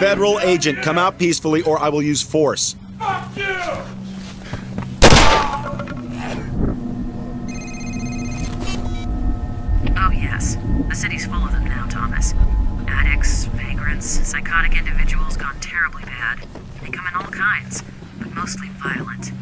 Federal agent, come out peacefully or I will use force. Fuck you! Oh, yes. The city's full of them now, Thomas. Addicts, vagrants, psychotic individuals gone terribly bad. They come in all kinds, but mostly violent.